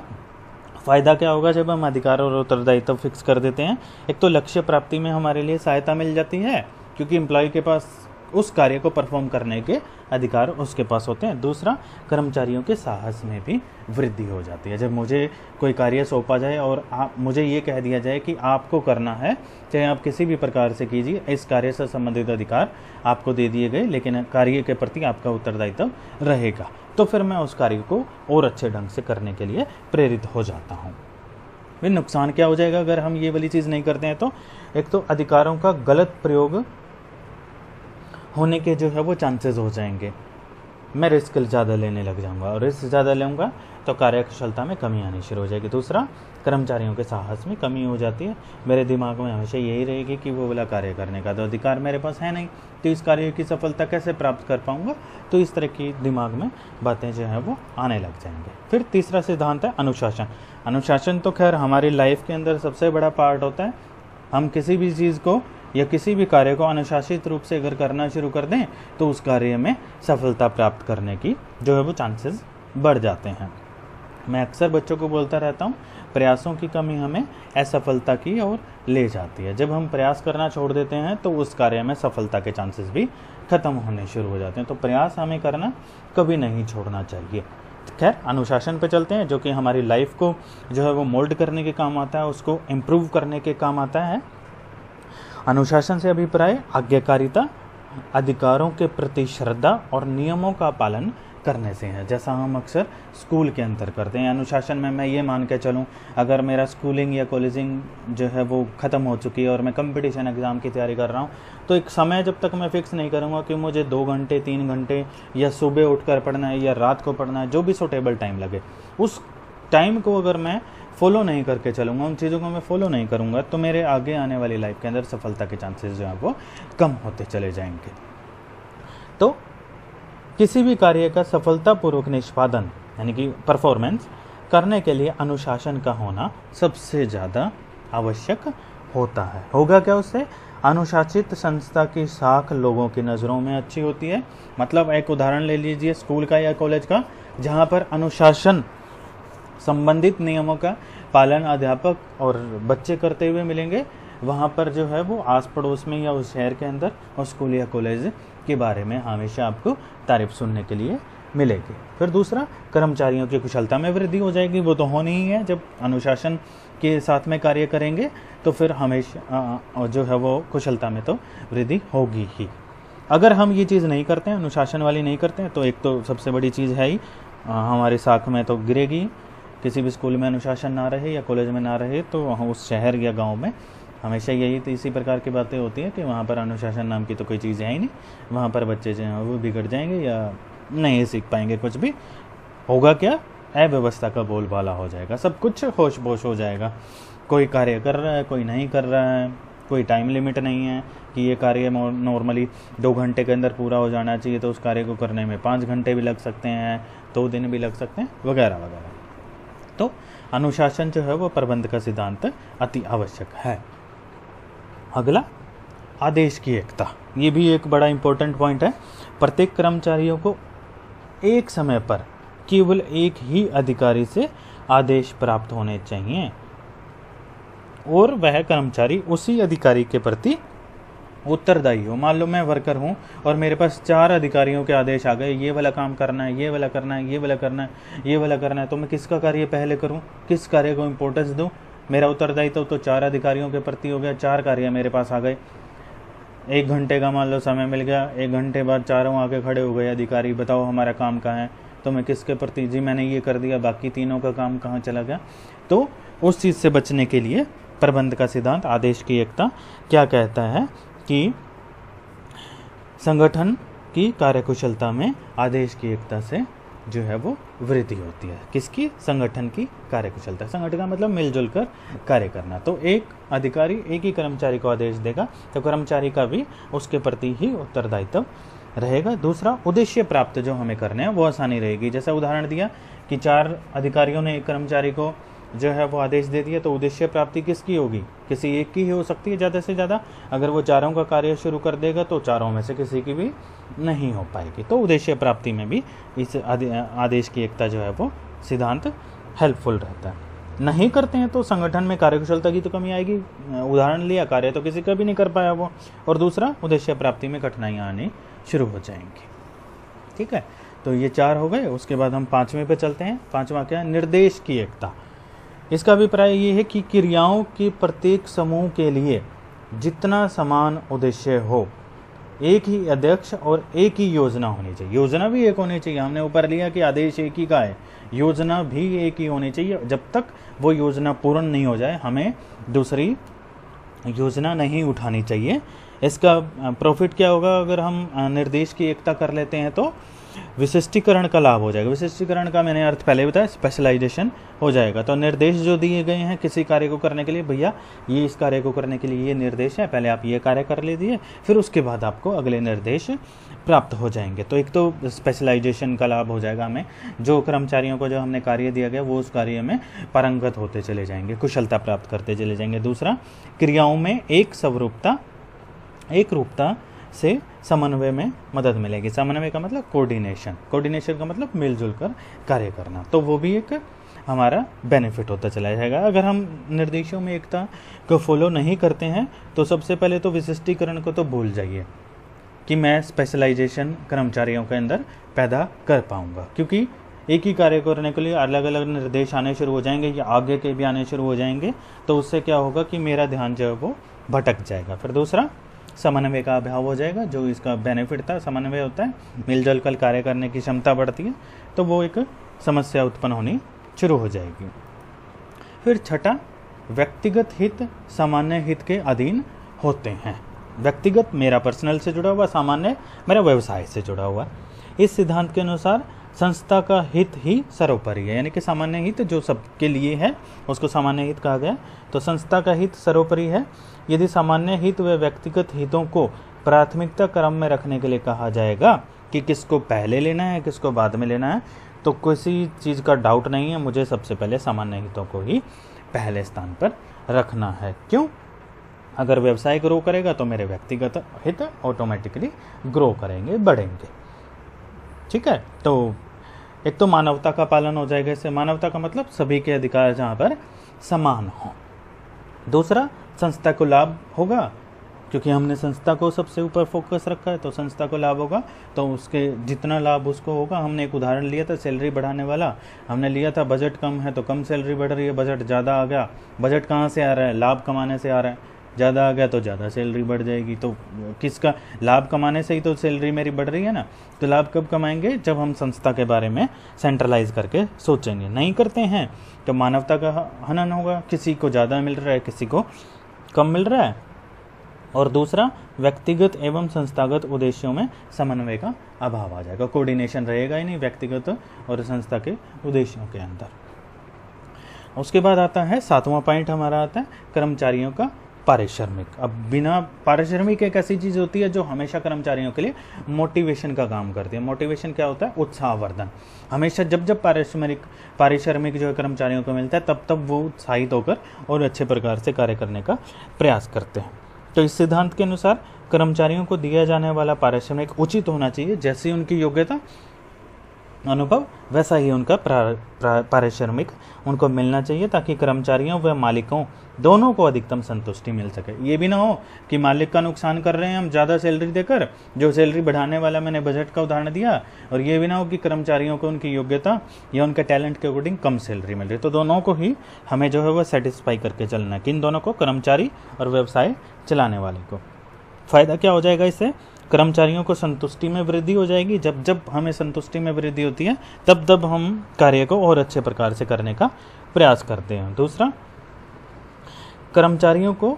फ़ायदा क्या होगा जब हम अधिकार और उत्तरदायित्व फिक्स कर देते हैं? एक तो लक्ष्य प्राप्ति में हमारे लिए सहायता मिल जाती है, क्योंकि एम्प्लॉय के पास उस कार्य को परफॉर्म करने के अधिकार उसके पास होते हैं। दूसरा, कर्मचारियों के साहस में भी वृद्धि हो जाती है। जब मुझे कोई कार्य सौंपा जाए और आप, मुझे ये कह दिया जाए कि आपको करना है, चाहे आप किसी भी प्रकार से कीजिए, इस कार्य से संबंधित अधिकार आपको दे दिए गए, लेकिन कार्य के प्रति आपका उत्तरदायित्व रहेगा। तो फिर मैं उस कार्य को और अच्छे ढंग से करने के लिए प्रेरित हो जाता हूँ। नुकसान क्या हो जाएगा? अगर हम ये वाली चीज़ नहीं करते हैं तो? एक तो अधिकारों का गलत प्रयोग होने के जो है वो चांसेस हो जाएँगे। मैं रिस्क ज़्यादा लेने लग जाऊँगा और रिस्क ज़्यादा लूँगा तो कार्यकुशलता में कमी आनी शुरू हो जाएगी। दूसरा, कर्मचारियों के साहस में कमी हो जाती है। मेरे दिमाग में हमेशा यही रहेगी कि वो बोला कार्य करने का तो अधिकार मेरे पास है नहीं। तो इस कार्य की सफलता कैसे प्राप्त कर पाऊँगा? तो इस तरह की दिमाग में बातें जो है वो आने लग जाएँगे। फिर तीसरा सिद्धांत है अनुशासन। अनुशासन तो खैर हमारी लाइफ के अंदर सबसे बड़ा पार्ट होता है। हम किसी भी चीज़ को या किसी भी कार्य को अनुशासित रूप से अगर करना शुरू कर दें तो उस कार्य में सफलता प्राप्त करने की जो है वो चांसेस बढ़ जाते हैं। मैं अक्सर बच्चों को बोलता रहता हूँ, प्रयासों की कमी हमें असफलता की ओर ले जाती है। जब हम प्रयास करना छोड़ देते हैं तो उस कार्य में सफलता के चांसेस भी खत्म होने शुरू हो जाते हैं। तो प्रयास हमें करना कभी नहीं छोड़ना चाहिए। खैर, अनुशासन पे चलते हैं, जो कि हमारी लाइफ को जो है वो मोल्ड करने के काम आता है, उसको इम्प्रूव करने के काम आता है। अनुशासन से अभिप्राय, आज्ञाकारिता, अधिकारों के प्रति श्रद्धा और नियमों का पालन करने से है। जैसा हम अक्सर स्कूल के अंतर करते हैं, अनुशासन में मैं ये मान के चलूँ, अगर मेरा स्कूलिंग या कॉलेजिंग जो है वो ख़त्म हो चुकी है और मैं कंपटीशन एग्ज़ाम की तैयारी कर रहा हूँ तो एक समय जब तक मैं फिक्स नहीं करूँगा कि मुझे दो घंटे, तीन घंटे या सुबह उठ कर पढ़ना है या रात को पढ़ना है, जो भी सुटेबल टाइम लगे, उस टाइम को अगर मैं फॉलो नहीं करके चलूँगा, उन चीज़ों को मैं फॉलो नहीं करूँगा तो मेरे आगे आने वाली लाइफ के अंदर सफलता के चांसेस जो हैं वो कम होते चले जाएँगे। तो किसी भी कार्य का सफलतापूर्वक निष्पादन, यानी कि परफॉर्मेंस करने के लिए अनुशासन का होना सबसे ज़्यादा आवश्यक होता है। होगा क्या उससे? अनुशासित संस्था की साख लोगों की नज़रों में अच्छी होती है। मतलब एक उदाहरण ले लीजिए स्कूल का या कॉलेज का, जहाँ पर अनुशासन संबंधित नियमों का पालन अध्यापक और बच्चे करते हुए मिलेंगे। वहाँ पर जो है वो आस पड़ोस में या उस शहर के अंदर और स्कूल या कॉलेज के बारे में हमेशा आपको तारीफ़ सुनने के लिए मिलेगी। फिर दूसरा, कर्मचारियों की कुशलता में वृद्धि हो जाएगी। वो तो ही है। जब अनुशासन के साथ में कार्य करेंगे तो फिर हमेशा जो है वो कुशलता में तो वृद्धि होगी ही। अगर हम ये चीज़ नहीं करते हैं, अनुशासन वाली नहीं करते हैं तो एक तो सबसे बड़ी चीज़ है ही हमारे साख में तो गिरेगी। किसी भी स्कूल में अनुशासन ना रहे या कॉलेज में ना रहे तो वहाँ उस शहर या गाँव में हमेशा यही तो इसी प्रकार की बातें होती हैं कि वहाँ पर अनुशासन नाम की तो कोई चीज़ है नहीं। वहाँ पर बच्चे जो हैं वो बिगड़ जाएँगे या नहीं सीख पाएँगे कुछ भी। होगा क्या? अव्यवस्था का बोलबाला हो जाएगा। सब कुछ होश बोश हो जाएगा। कोई कार्य कर रहा है, कोई नहीं कर रहा है, कोई टाइम लिमिट नहीं है कि ये कार्य नॉर्मली दो घंटे के अंदर पूरा हो जाना चाहिए तो उस कार्य को करने में पाँच घंटे भी लग सकते हैं, दो दिन भी लग सकते हैं, वगैरह वगैरह। तो अनुशासन जो है वो प्रबंध का सिद्धांत अति आवश्यक है। अगला, आदेश की एकता। ये भी एक बड़ा इंपॉर्टेंट पॉइंट है। प्रत्येक कर्मचारियों को एक समय पर केवल एक ही अधिकारी से आदेश प्राप्त होने चाहिए और वह कर्मचारी उसी अधिकारी के प्रति उत्तरदायी हो। मान लो मैं वर्कर हूँ और मेरे पास चार अधिकारियों के आदेश आ गए ये वाला काम करना है ये वाला करना है ये वाला करना है ये वाला करना है तो मैं किसका कार्य पहले करूँ? किस कार्य को इम्पोर्टेंस दूँ? मेरा उत्तरदायित्व तो, चार अधिकारियों के प्रति हो गया चार कार्य मेरे पास आ गए। एक घंटे का मान लो समय मिल गया एक घंटे बाद चारों आके खड़े हो गए अधिकारी बताओ हमारा काम कहाँ है? तो मैं किसके प्रति? जी मैंने ये कर दिया बाकी तीनों का काम कहाँ चला गया? तो उस चीज़ से बचने के लिए प्रबंध का सिद्धांत आदेश की एकता क्या कहता है? कि संगठन की कार्यकुशलता में आदेश की एकता से जो है वो वृद्धि होती है। किसकी? संगठन की कार्यकुशलता। संगठन का मतलब मिलजुल कर कार्य करना। तो एक अधिकारी, एक ही कर्मचारी को आदेश देगा तो कर्मचारी का भी उसके प्रति ही उत्तरदायित्व रहेगा। दूसरा, उद्देश्य प्राप्त जो हमें करने हैं, वो आसानी रहेगी। जैसा उदाहरण दिया कि चार अधिकारियों ने एक कर्मचारी को जो है वो आदेश दे दिया तो उद्देश्य प्राप्ति किसकी होगी? किसी एक की ही हो सकती है ज़्यादा से ज़्यादा। अगर वो चारों का कार्य शुरू कर देगा तो चारों में से किसी की भी नहीं हो पाएगी। तो उद्देश्य प्राप्ति में भी इस आदेश की एकता जो है वो सिद्धांत हेल्पफुल रहता है। नहीं करते हैं तो संगठन में कार्यकुशलता की तो कमी आएगी। उदाहरण लिया, कार्य तो किसी का भी नहीं कर पाया वो। और दूसरा, उद्देश्य प्राप्ति में कठिनाइयाँ आनी शुरू हो जाएँगी। ठीक है? तो ये चार हो गए, उसके बाद हम पाँचवें पे चलते हैं। पांचवा क्या है? निर्देश की एकता। इसका अभिप्राय ये है कि क्रियाओं के प्रत्येक समूह के लिए जितना समान उद्देश्य हो, एक ही अध्यक्ष और एक ही योजना होनी चाहिए। योजना भी एक होनी चाहिए। हमने ऊपर लिया कि आदेश एक ही का है। योजना भी एक ही होनी चाहिए। जब तक वो योजना पूर्ण नहीं हो जाए, हमें दूसरी योजना नहीं उठानी चाहिए। इसका प्रॉफिट क्या होगा? अगर हम निर्देश की एकता कर लेते हैं तो विशिष्टीकरण का लाभ हो जाएगा। विशिष्टीकरण का मैंने अर्थ पहले बताया स्पेशलाइजेशन हो जाएगा। तो निर्देश जो दिए गए हैं किसी कार्य को करने के लिए, भैया, ये इस कार्य को करने के लिए ये निर्देश है, पहले आप ये कार्य कर लीजिए, फिर उसके बाद आपको अगले निर्देश प्राप्त हो जाएँगे। तो एक तो स्पेशलाइजेशन का लाभ हो जाएगा हमें। जो कर्मचारियों को जो हमने कार्य दिया गया, वो उस कार्य में पारंगत होते चले जाएँगे, कुशलता प्राप्त करते चले जाएँगे। दूसरा, क्रियाओं में एक स्वरूपता, एक रूपता से समन्वय में मदद मिलेगी। समन्वय का मतलब कोऑर्डिनेशन कोऑर्डिनेशन का मतलब मिलजुल कर कार्य करना। तो वो भी एक हमारा बेनिफिट होता चला जाएगा। अगर हम निर्देशों में एकता को फॉलो नहीं करते हैं तो सबसे पहले तो विशिष्टीकरण को तो भूल जाइए कि मैं स्पेशलाइजेशन कर्मचारियों के अंदर पैदा कर पाऊँगा। क्योंकि एक ही कार्य करने के लिए अलग अलग निर्देश आने शुरू हो जाएँगे या आगे के भी आने शुरू हो जाएँगे तो उससे क्या होगा कि मेरा ध्यान जो है वो भटक जाएगा। फिर दूसरा समन्वय का अभाव हो जाएगा, जो इसका बेनिफिट था, समन्वय होता है। मिलजुल कर कार्य करने की क्षमता बढ़ती है तो वो एक समस्या उत्पन्न होनी शुरू हो जाएगी। फिर छठा, व्यक्तिगत हित, सामान्य हित के अधीन होते हैं। व्यक्तिगत मेरा पर्सनल से जुड़ा हुआ, सामान्य मेरा व्यवसाय से जुड़ा हुआ। इस सिद्धांत के अनुसार संस्था का हित ही सर्वोपरि है। यानी कि सामान्य हित जो सबके लिए है, उसको सामान्य हित कहा गया। तो संस्था का हित सर्वोपरि है। यदि सामान्य हित व व्यक्तिगत हितों को प्राथमिकता क्रम में रखने के लिए कहा जाएगा कि किसको पहले लेना है, किसको बाद में लेना है तो किसी चीज़ का डाउट नहीं है। मुझे सबसे पहले सामान्य हितों को ही पहले स्थान पर रखना है। क्यों? अगर व्यवसाय ग्रो करेगा तो मेरे व्यक्तिगत हित ऑटोमेटिकली ग्रो करेंगे, बढ़ेंगे। ठीक है? तो एक तो मानवता का पालन हो जाएगा इससे। मानवता का मतलब सभी के अधिकार जहाँ पर समान हो। दूसरा, संस्था को लाभ होगा। क्योंकि हमने संस्था को सबसे ऊपर फोकस रखा है तो संस्था को लाभ होगा। तो उसके जितना लाभ उसको होगा। हमने एक उदाहरण लिया था सैलरी बढ़ाने वाला। हमने लिया था बजट कम है तो कम सैलरी बढ़ रही है बजट ज़्यादा आ गया। बजट कहाँ से आ रहा है? लाभ कमाने से आ रहा है। ज़्यादा आ गया तो ज़्यादा सैलरी बढ़ जाएगी। तो किसका लाभ कमाने से ही तो सैलरी मेरी बढ़ रही है ना? तो लाभ कब कमाएँगे? जब हम संस्था के बारे में सेंट्रलाइज करके सोचेंगे। नहीं करते हैं तो मानवता का हनन होगा। किसी को ज़्यादा मिल रहा है, किसी को कम मिल रहा है। और दूसरा, व्यक्तिगत एवं संस्थागत उद्देश्यों में समन्वय का अभाव आ जाएगा। कोऑर्डिनेशन रहेगा ही नहीं व्यक्तिगत और संस्था के उद्देश्यों के अंदर। उसके बाद आता है, सातवां पॉइंट हमारा आता है, कर्मचारियों का पारिश्रमिक। अब बिना पारिश्रमिक एक ऐसी चीज़ होती है जो हमेशा कर्मचारियों के लिए मोटिवेशन का काम करती है। मोटिवेशन क्या होता है? उत्साहवर्धन। हमेशा जब जब पारिश्रमिक पारिश्रमिक जो है कर्मचारियों को मिलता है, तब तब वो उत्साहित होकर और अच्छे प्रकार से कार्य करने का प्रयास करते हैं। तो इस सिद्धांत के अनुसार कर्मचारियों को दिया जाने वाला पारिश्रमिक उचित होना चाहिए, जैसी उनकी योग्यता अनुभव, वैसा ही उनका पारिश्रमिक उनको मिलना चाहिए ताकि कर्मचारियों व मालिकों दोनों को अधिकतम संतुष्टि मिल सके। ये भी ना हो कि मालिक का नुकसान कर रहे हैं हम ज़्यादा सैलरी देकर, जो सैलरी बढ़ाने वाला मैंने बजट का उदाहरण दिया, और ये भी ना हो कि कर्मचारियों को उनकी योग्यता या उनके टैलेंट के अकॉर्डिंग कम सैलरी मिल रही। तो दोनों को ही हमें जो है वो सेटिस्फाई करके चलना है किन दोनों को कर्मचारी और व्यवसाय चलाने वाले को। फ़ायदा क्या हो जाएगा इससे? कर्मचारियों को संतुष्टि में वृद्धि हो जाएगी। जब जब हमें संतुष्टि में वृद्धि होती है, तब तब हम कार्य को और अच्छे प्रकार से करने का प्रयास करते हैं। दूसरा, कर्मचारियों को,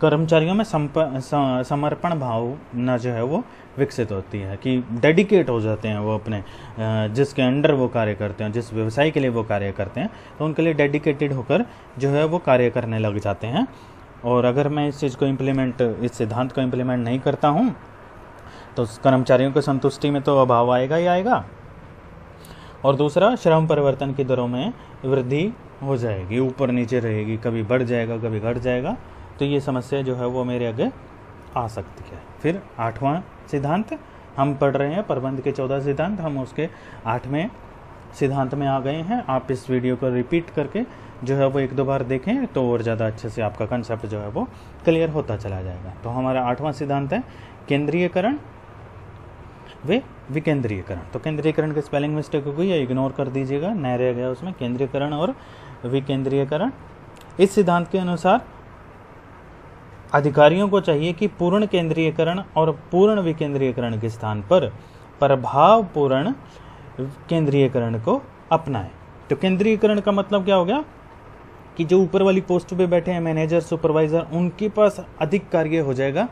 कर्मचारियों में समर्पण भावना जो है वो विकसित होती है, कि डेडिकेट हो जाते हैं वो अपने जिसके अंडर वो कार्य करते हैं, जिस व्यवसाय के लिए वो कार्य करते हैं तो उनके लिए डेडिकेटेड होकर जो है वो कार्य करने लग जाते हैं। और अगर मैं इस चीज़ को इम्प्लीमेंट इस सिद्धांत को इम्प्लीमेंट नहीं करता हूँ तो कर्मचारियों की संतुष्टि में तो अभाव आएगा ही आएगा। और दूसरा, श्रम परिवर्तन की दरों में वृद्धि हो जाएगी, ऊपर नीचे रहेगी, कभी बढ़ जाएगा, कभी घट जाएगा। तो ये समस्या जो है वो मेरे आगे आ सकती है। फिर आठवां सिद्धांत, हम पढ़ रहे हैं प्रबंध के चौदह सिद्धांत, हम उसके आठवें सिद्धांत में आ गए हैं। आप इस वीडियो को रिपीट करके जो है वो एक दो बार देखें तो और ज़्यादा अच्छे से आपका कंसेप्ट जो है वो क्लियर होता चला जाएगा। तो हमारा आठवां सिद्धांत है, केंद्रीयकरण वे विकेंद्रीयकरण। तो केंद्रीयकरण के स्पेलिंग मिस्टेक हो गई या इग्नोर कर दीजिएगा, नया रह गया उसमें, केंद्रीयकरण और विकेंद्रीयकरण। इस सिद्धांत के अनुसार अधिकारियों को चाहिए कि पूर्ण केंद्रीयकरण और पूर्ण विकेंद्रीयकरण के स्थान पर प्रभावपूर्ण केंद्रीयकरण को अपनाएँ। तो केंद्रीयकरण का मतलब क्या हो गया? कि जो ऊपर वाली पोस्ट पे बैठे हैं मैनेजर सुपरवाइजर उनके पास अधिक कार्य हो जाएगा।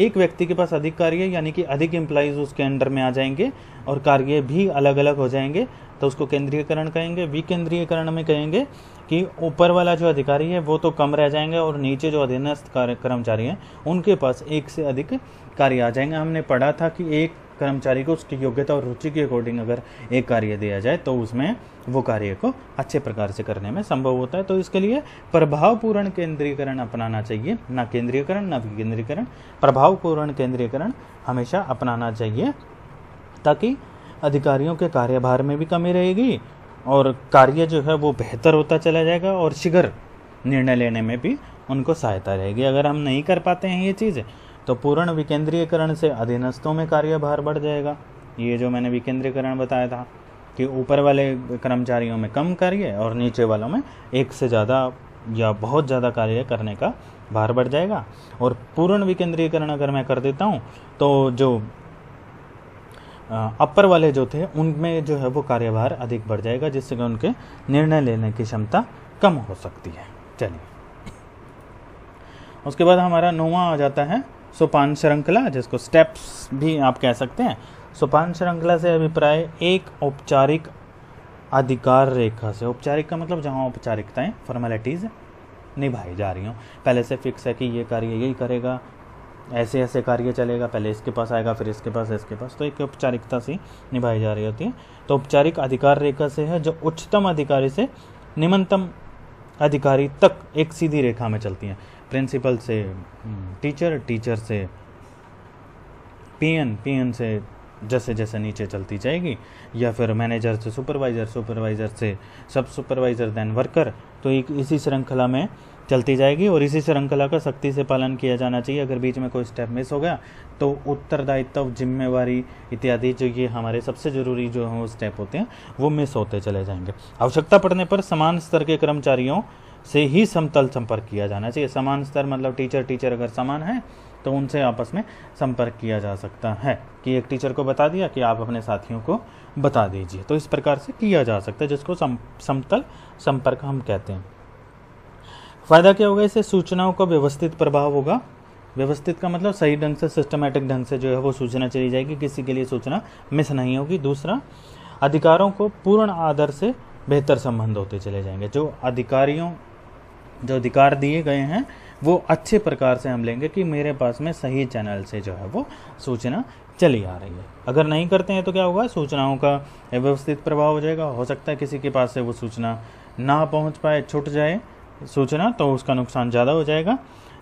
एक व्यक्ति के पास अधिक कार्य यानी कि अधिक एम्प्लॉयज़ उसके अंडर में आ जाएँगे और कार्य भी अलग अलग हो जाएँगे तो उसको केंद्रीयकरण कहेंगे। विकेंद्रीयकरण में कहेंगे कि ऊपर वाला जो अधिकारी है, वो तो कम रह जाएँगे और नीचे जो अधीनस्थ कर्मचारी हैं, उनके पास एक से अधिक कार्य आ जाएँगे। हमने पढ़ा था कि एक कर्मचारी को उसकी योग्यता और रुचि के अकॉर्डिंग अगर एक कार्य दिया जाए तो उसमें वो कार्य को अच्छे प्रकार से करने में संभव होता है। तो इसके लिए प्रभावपूर्ण केंद्रीकरण अपनाना चाहिए। ना केंद्रीयकरण ना विकेंद्रीकरण। प्रभावपूर्ण केंद्रीयकरण हमेशा अपनाना चाहिए, ताकि अधिकारियों के कार्यभार में भी कमी रहेगी और कार्य जो है वो बेहतर होता चला जाएगा और शीघ्र निर्णय लेने में भी उनको सहायता रहेगी। अगर हम नहीं कर पाते हैं ये चीज़ तो पूर्ण विकेंद्रीयकरण से अधीनस्थों में कार्यभार बढ़ जाएगा। ये जो मैंने विकेंद्रीकरण बताया था कि ऊपर वाले कर्मचारियों में कम कार्य और नीचे वालों में एक से ज़्यादा या बहुत ज़्यादा कार्य करने का भार बढ़ जाएगा। और पूर्ण विकेंद्रीकरण अगर मैं कर देता हूँ तो जो अपर वाले जो थे, उनमें जो है वो कार्यभार अधिक बढ़ जाएगा, जिससे कि उनके निर्णय लेने की क्षमता कम हो सकती है। चलिए। उसके बाद हमारा नौवा आ जाता है सोपान श्रृंखला, जिसको स्टेप्स भी आप कह सकते हैं। सोपान श्रृंखला से अभिप्राय, एक औपचारिक अधिकार रेखा से। औपचारिक का मतलब जहाँ औपचारिकताएँ फॉर्मेलिटीज़ निभाई जा रही हूँ। पहले से फिक्स है कि ये कार्य यही करेगा, ऐसे ऐसे कार्य चलेगा, पहले इसके पास आएगा, फिर इसके पास इसके पास। तो एक औपचारिकता से निभाई जा रही होती है। तो औपचारिक अधिकार रेखा से है, जो उच्चतम अधिकारी से निम्नतम अधिकारी तक एक सीधी रेखा में चलती हैं। प्रिंसिपल से टीचर हम्म, टीचर से पीएन पीएन से जैसे जैसे नीचे चलती जाएगी या फिर मैनेजर से सुपरवाइज़र सुपरवाइज़र से सब सुपरवाइज़र देन वर्कर तो एक इसी श्रृंखला में चलती जाएगी और इसी श्रृंखला का सख्ती से पालन किया जाना चाहिए। अगर बीच में कोई स्टेप मिस हो गया तो उत्तरदायित्व जिम्मेवारी इत्यादि जो ये हमारे सबसे ज़रूरी जो है वो स्टेप होते हैं वो मिस होते चले जाएँगे। आवश्यकता पड़ने पर समान स्तर के कर्मचारियों से ही समतल संपर्क किया जाना चाहिए। समान स्तर मतलब टीचर टीचर अगर समान है तो उनसे आपस में संपर्क किया जा सकता है। कि एक टीचर को बता दिया कि आप अपने साथियों को बता दीजिए। तो इस प्रकार से किया जा सकता है जिसको सम, समतल संपर्क हम कहते हैं। फ़ायदा क्या होगा? इससे सूचनाओं का व्यवस्थित प्रभाव होगा। व्यवस्थित का मतलब सही ढंग से सिस्टमेटिक ढंग से जो है वो सूचना चली जाएगी। किसी के लिए सूचना मिस नहीं होगी। दूसरा अधिकारों को पूर्ण आदर से बेहतर संबंध होते चले जाएँगे। जो अधिकारियों जो अधिकार दिए गए हैं, वो अच्छे प्रकार से हम लेंगे कि मेरे पास में सही चैनल से जो है वो सूचना चली आ रही है। अगर नहीं करते हैं तो क्या होगा? सूचनाओं का व्यवस्थित प्रभाव हो जाएगा। हो सकता है किसी के पास से वो सूचना ना पहुँच पाए, छुट जाए सूचना तो उसका नुकसान ज़्यादा हो जाएगा।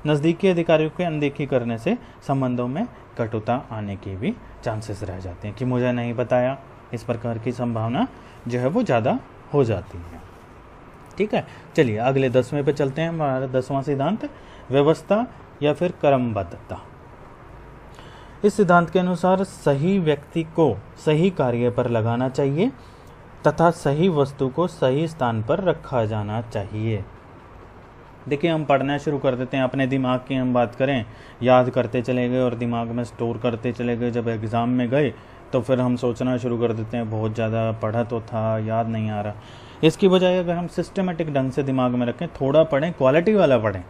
नज़दीकी अधिकारियों के अनदेखी करने से संबंधों में कटुता आने की भी चांसेस रह जाते हैं। कि मुझे नहीं बताया, इस प्रकार की संभावना जो है वो ज़्यादा हो जाती है। ठीक है? चलिए, अगले दसवें पे चलते हैं, हमारा दसवां सिद्धांत, व्यवस्था या फिर क्रमबद्धता। इस सिद्धांत के अनुसार सही व्यक्ति को सही कार्य पर लगाना चाहिए तथा सही वस्तु को सही स्थान पर रखा जाना चाहिए। देखिए, हम पढ़ना शुरू कर देते हैं, अपने दिमाग की हम बात करें, याद करते चले गए और दिमाग में स्टोर करते चले गए, जब एग्ज़ाम में गए तो फिर हम सोचना शुरू कर देते हैं, बहुत ज़्यादा पढ़ा तो था, याद नहीं आ रहा। इसकी बजाय अगर हम सिस्टमेटिक ढंग से दिमाग में रखें, थोड़ा पढ़ें क्वालिटी वाला पढ़ें।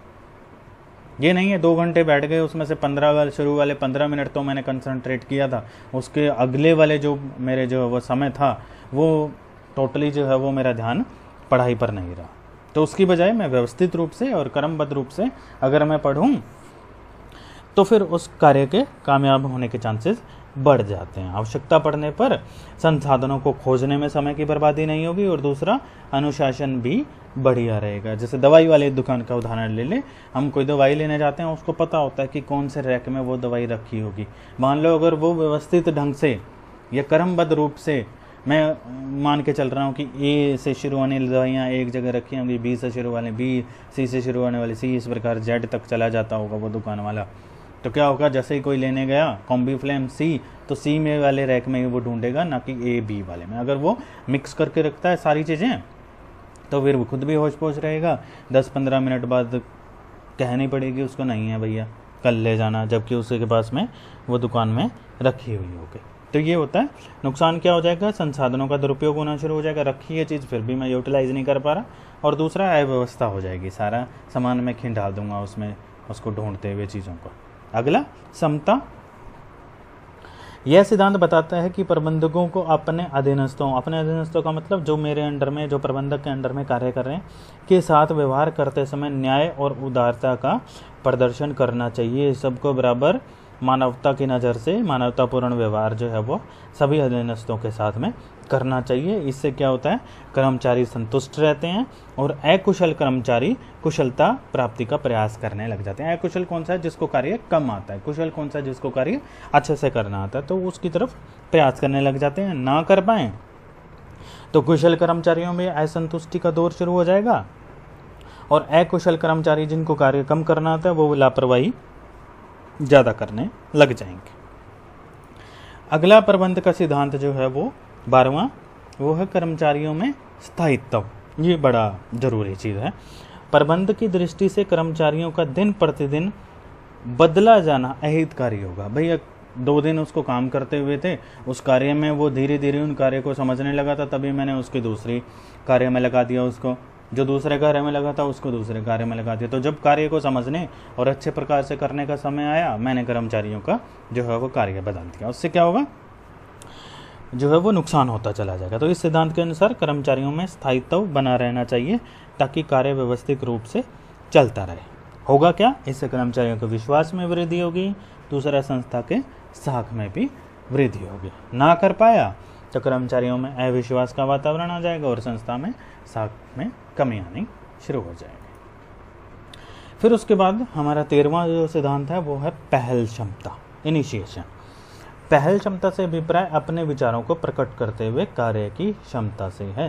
ये नहीं है, दो घंटे बैठ गए, उसमें से पंद्रह वाले, शुरू वाले पंद्रह मिनट तो मैंने कंसंट्रेट किया था। उसके अगले वाले जो मेरे जो वो समय था, वो टोटली जो है वो मेरा ध्यान पढ़ाई पर नहीं रहा। तो उसकी बजाय मैं व्यवस्थित रूप से और क्रमबद्ध रूप से अगर मैं पढ़ूँ तो फिर उस कार्य के कामयाब होने के चांसेस बढ़ जाते हैं। आवश्यकता पड़ने पर संसाधनों को खोजने में समय की बर्बादी नहीं होगी और दूसरा, अनुशासन भी बढ़िया रहेगा। जैसे दवाई वाले दुकान का उदाहरण ले लें। हम कोई दवाई लेने जाते हैं, उसको पता होता है कि कौन से रैक में वो दवाई रखी होगी। मान लो अगर वो व्यवस्थित ढंग से या क्रमबद्ध रूप से मैं मान के चल रहा हूँ कि ए से शुरू होने वाली दवाइयाँ एक जगह रखी होंगी बी से शुरू वाले बी सी से शुरू होने वाली सी इस प्रकार जेड तक चला जाता होगा वो दुकान वाला। तो क्या होगा, जैसे ही कोई लेने गया कॉम्बी फ्लेम सी तो सी में वाले रैक में ही वो ढूंढेगा, ना कि ए बी वाले में। अगर वो मिक्स करके रखता है सारी चीज़ें तो फिर वो खुद भी होश पोश रहेगा। दस पंद्रह मिनट बाद कहनी पड़ेगी उसको, नहीं है भैया, कल ले जाना। जबकि उसके पास में, वो दुकान में रखी हुई होगी तो ये होता है। नुकसान क्या हो जाएगा? संसाधनों का दुरुपयोग होना शुरू हो जाएगा। रखी है चीज़, फिर भी मैं यूटिलाइज नहीं कर पा रहा। और दूसरा, अव्यवस्था हो जाएगी। सारा सामान मैं खिंड दूँगा उसमें, उसको ढूंढते हुए चीज़ों को। अगला, समता। यह सिद्धांत बताता है कि प्रबंधकों को अपने अधीनस्थों अपने अधीनस्थों का मतलब जो मेरे अंडर में, जो प्रबंधक के अंडर में कार्य कर रहे हैं, के साथ व्यवहार करते समय न्याय और उदारता का प्रदर्शन करना चाहिए। सबको बराबर मानवता की नज़र से मानवतापूर्ण व्यवहार जो है वो सभी अधीनस्थों के साथ में करना चाहिए। इससे क्या होता है? कर्मचारी संतुष्ट रहते हैं और अकुशल कर्मचारी कुशलता प्राप्ति का प्रयास करने लग जाते हैं। अकुशल कौन सा है? जिसको कार्य कम आता है। कुशल कौन सा है? जिसको कार्य अच्छे से करना आता है। तो उसकी तरफ़ प्रयास करने लग जाते हैं। ना कर पाए तो कुशल कर्मचारियों में असंतुष्टि का दौर शुरू हो जाएगा और अकुशल कर्मचारी जिनको कार्य कम करना आता है, वो लापरवाही ज़्यादा करने लग जाएँगे। अगला प्रबंध का सिद्धांत जो है वो बारहवा, वो है कर्मचारियों में स्थायित्व। ये बड़ा ज़रूरी चीज़ है। प्रबंध की दृष्टि से कर्मचारियों का दिन प्रतिदिन बदला जाना अहितकारी होगा। भैया, दो दिन उसको काम करते हुए थे, उस कार्य में वो धीरे धीरे उन कार्य को समझने लगा था, तभी मैंने उसकी दूसरी कार्य में लगा दिया उसको। जो दूसरे कार्य में लगा था, उसको दूसरे कार्य में लगा दिया। तो जब कार्य को समझने और अच्छे प्रकार से करने का समय आया, मैंने कर्मचारियों का जो है वो कार्य बदल दिया। उससे क्या होगा? जो है वो नुकसान होता चला जाएगा। तो इस सिद्धांत के अनुसार कर्मचारियों में स्थायित्व बना रहना चाहिए ताकि कार्य व्यवस्थित रूप से चलता रहे। होगा क्या? इससे कर्मचारियों के विश्वास में वृद्धि होगी, दूसरा संस्था के साख में भी वृद्धि होगी। ना कर पाया तो कर्मचारियों में अविश्वास का वातावरण आ जाएगा और संस्था में साख में कमी आनी शुरू हो जाएगी। फिर उसके बाद हमारा तेरहवा जो सिद्धांत है वो है पहल क्षमता इनिशिएशन पहल क्षमता से अभिप्राय अपने विचारों को प्रकट करते हुए कार्य की क्षमता से है।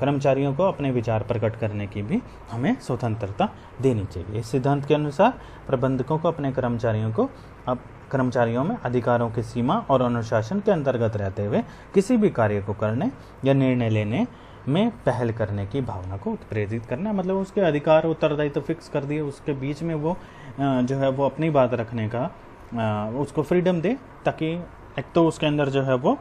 कर्मचारियों को अपने विचार प्रकट करने की भी हमें स्वतंत्रता देनी चाहिए। इस सिद्धांत के अनुसार प्रबंधकों को अपने कर्मचारियों को अब कर्मचारियों में अधिकारों की सीमा और अनुशासन के अंतर्गत रहते हुए किसी भी कार्य को करने या निर्णय लेने में पहल करने की भावना को उत्प्रेरित करना मतलब उसके अधिकार उत्तरदायित्व तो फिक्स कर दिए, उसके बीच में वो जो है वो अपनी बात रखने का उसको फ्रीडम दे ताकि एक तो उसके अंदर जो है वो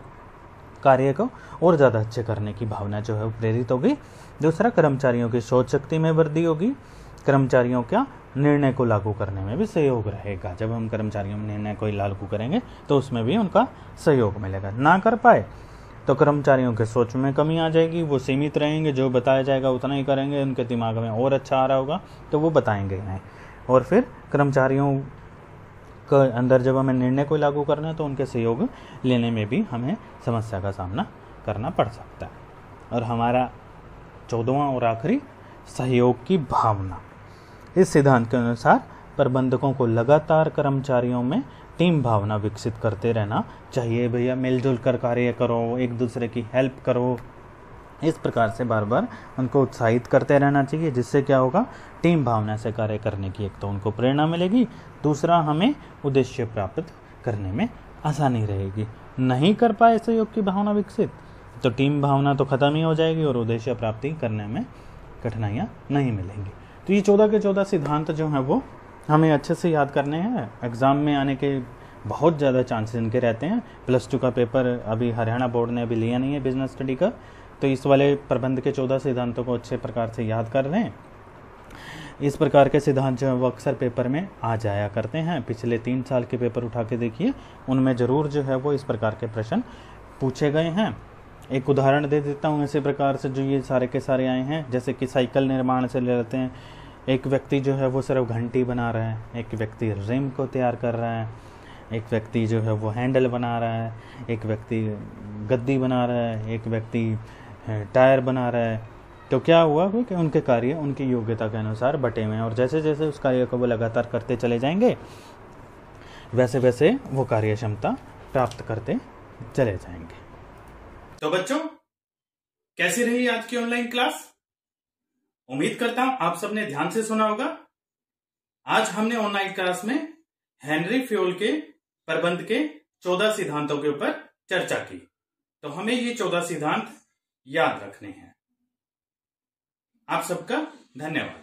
कार्य को और ज़्यादा अच्छे करने की भावना जो है प्रेरित होगी। दूसरा, कर्मचारियों की सोच शक्ति में वृद्धि होगी। कर्मचारियों का निर्णय को लागू करने में भी सहयोग रहेगा। जब हम कर्मचारियों में निर्णय को लागू करेंगे तो उसमें भी उनका सहयोग मिलेगा। ना कर पाए तो कर्मचारियों के सोच में कमी आ जाएगी। वो सीमित रहेंगे, जो बताया जाएगा उतना ही करेंगे। उनके दिमाग में और अच्छा आ रहा होगा तो वो बताएँगे नहीं। और फिर कर्मचारियों के अंदर जब हमें निर्णय को लागू करना है तो उनके सहयोग लेने में भी हमें समस्या का सामना करना पड़ सकता है। और हमारा चौदहवा और आखिरी, सहयोग की भावना। इस सिद्धांत के अनुसार प्रबंधकों को लगातार कर्मचारियों में टीम भावना विकसित करते रहना चाहिए। भैया, मिलजुल कर कार्य करो, एक दूसरे की हेल्प करो इस प्रकार से बार बार उनको उत्साहित करते रहना चाहिए, जिससे क्या होगा? टीम भावना से कार्य करने की एक तो उनको प्रेरणा मिलेगी, दूसरा हमें उद्देश्य प्राप्त करने में आसानी रहेगी। नहीं कर पाए सहयोग की भावना विकसित तो टीम भावना तो खत्म ही हो जाएगी और उद्देश्य प्राप्ति करने में कठिनाइयाँ नहीं मिलेंगी। तो ये चौदह के चौदह सिद्धांत जो हैं वो हमें अच्छे से याद करने हैं। एग्ज़ाम में आने के बहुत ज़्यादा चांसेस इनके रहते हैं। प्लस टू का पेपर अभी हरियाणा बोर्ड ने अभी लिया नहीं है बिज़नेस स्टडी का। तो इस वाले प्रबंध के चौदह सिद्धांतों को अच्छे प्रकार से याद कर लें। इस प्रकार के सिद्धांत जो है, वो अक्सर पेपर में आ जाया करते हैं। पिछले तीन साल के पेपर उठा के देखिए, उनमें ज़रूर जो है वो इस प्रकार के प्रश्न पूछे गए हैं। एक उदाहरण दे देता हूँ इसी प्रकार से, जो ये सारे के सारे आए हैं। जैसे कि साइकिल निर्माण से ले लेते हैं। एक व्यक्ति जो है वो सिर्फ़ घंटी बना रहा है। एक व्यक्ति रिम को तैयार कर रहा है। एक व्यक्ति जो है वो हैंडल बना रहा है। एक व्यक्ति गद्दी बना रहा है। एक व्यक्ति टायर बना रहा है। तो क्या हुआ कि उनके कार्य, उनकी योग्यता के अनुसार बटे हुए हैं और जैसे जैसे उस कार्य को वो लगातार करते चले जाएँगे वैसे वैसे वो कार्य क्षमता प्राप्त करते चले जाएँगे। तो बच्चों, कैसी रही आज की ऑनलाइन क्लास उम्मीद करता हूँ आप सबने ध्यान से सुना होगा। आज हमने ऑनलाइन क्लास में हेनरी फ्योल के प्रबंध के चौदह सिद्धांतों के ऊपर चर्चा की। तो हमें ये चौदह सिद्धांत याद रखने हैं। आप सबका धन्यवाद।